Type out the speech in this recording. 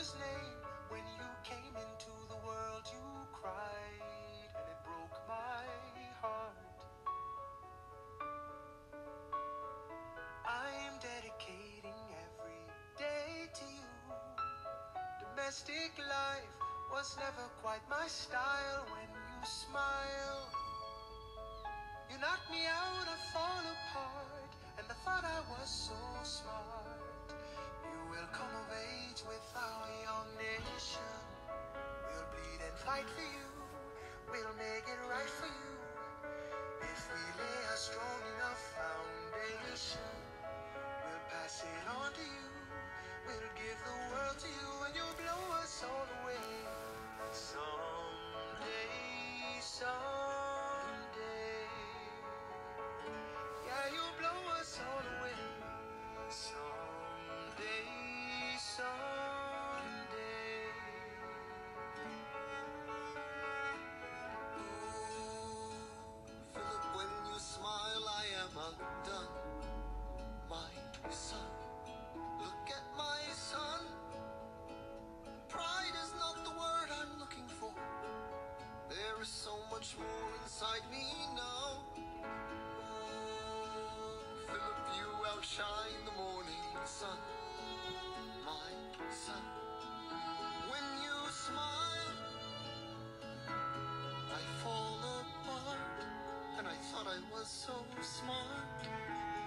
mother's name. When you came into the world, you cried, and it broke my heart. I'm dedicating every day to you. Domestic life was never quite my style when you smile. You knocked me out, I fall apart, and I thought I was so smart. Bleed undone. My son, look at my son. Pride is not the word I'm looking for. There is so much more inside me now. Philip, you I was so smart.